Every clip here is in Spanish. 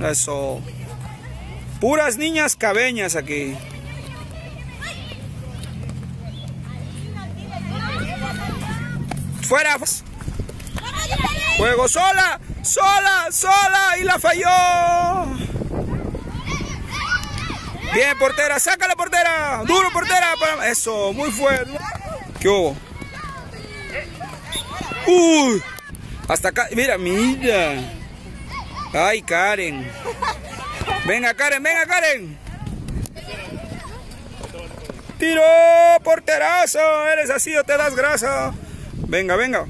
Eso. Puras niñas cabeñas aquí. Fuera. Juego sola, sola, sola y la falló. Bien, portera, saca la portera. Duro, portera. Eso, muy fuerte. ¿Qué hubo? Uy, hasta acá. Mira, mira. Ay, Karen. Venga, Karen, venga, Karen. Tiro, porterazo. Eres así o te das grasa. Venga, venga.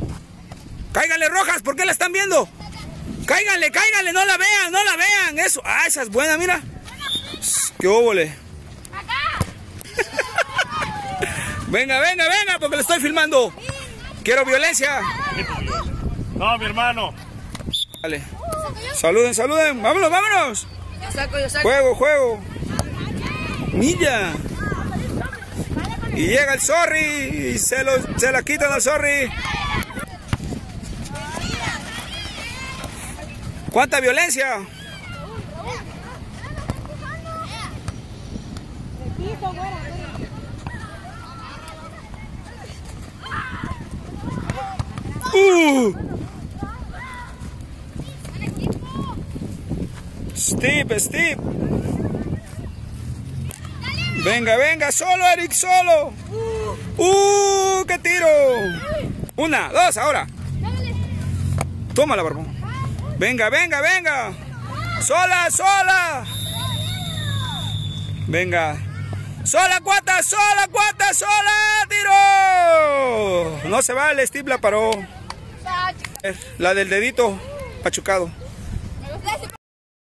Cáiganle rojas, ¿por qué la están viendo? Cáiganle, cáiganle, no la vean, no la vean. Eso, ah, esa es buena, mira. Qué óvole. venga, venga, venga, porque le estoy filmando. Quiero violencia. No, mi hermano. Saluden, saluden. Vámonos, vámonos. Juego, juego. Milla. Y llega el sorry y se, lo, se la quitan al sorry. ¿Cuánta violencia? Uh. Steve, Steve. Venga, venga, solo, Eric, solo. ¡Uh! ¡Qué tiro! Una, dos, ahora. Tómala, barbón. Venga, venga, venga. Sola, sola. Venga. Sola, cuata, sola, cuata, sola. Tiro. No se va, el Steve la paró. La del dedito pachucado.